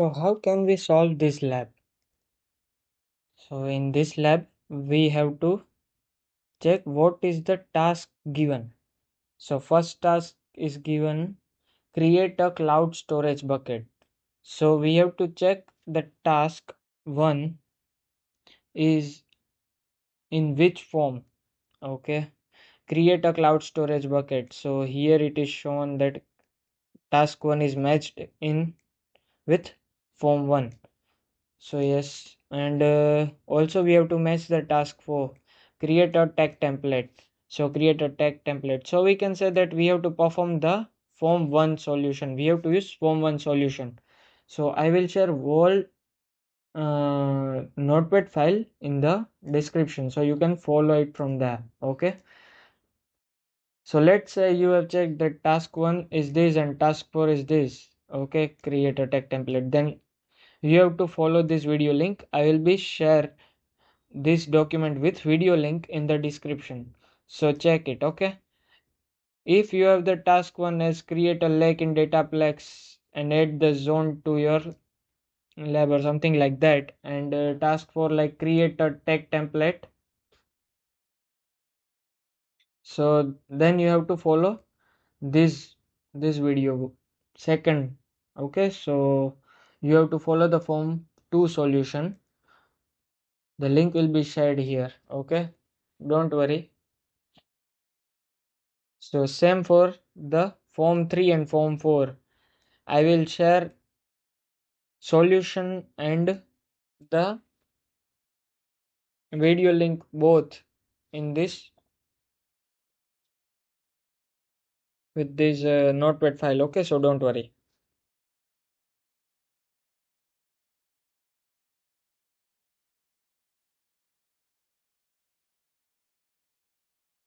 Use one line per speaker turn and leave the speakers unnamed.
So how can we solve this lab? So in this lab, we have to check what is the task given. So first task is given create a cloud storage bucket. So we have to check the task 1 is in which form. Okay. Create a cloud storage bucket. So here it is shown that task 1 is matched in with form 1 so yes and uh, also we have to match the task for create a tag template. So create a tag template. So we can say that we have to perform the form 1 solution. We have to use form 1 solution. So i will share whole uh, notepad file in the description. So you can follow it from there. Okay? So let's say you have checked that task 1 is this and task 4 is this. Okay? Create a tag template. Then you have to follow this video link. I will be share this document with video link in the description. So check it okay? If you have the task one is create a lake in dataplex and add the zone to your lab or something like that and uh, task for like create a tag template. So then you have to follow this this video second okay? So you have to follow the form 2 solution. The link will be shared here okay? Don't worry. So same for the form 3 and form 4 i will share solution and the video link both in this with this uh, notepad file okay? So don't worry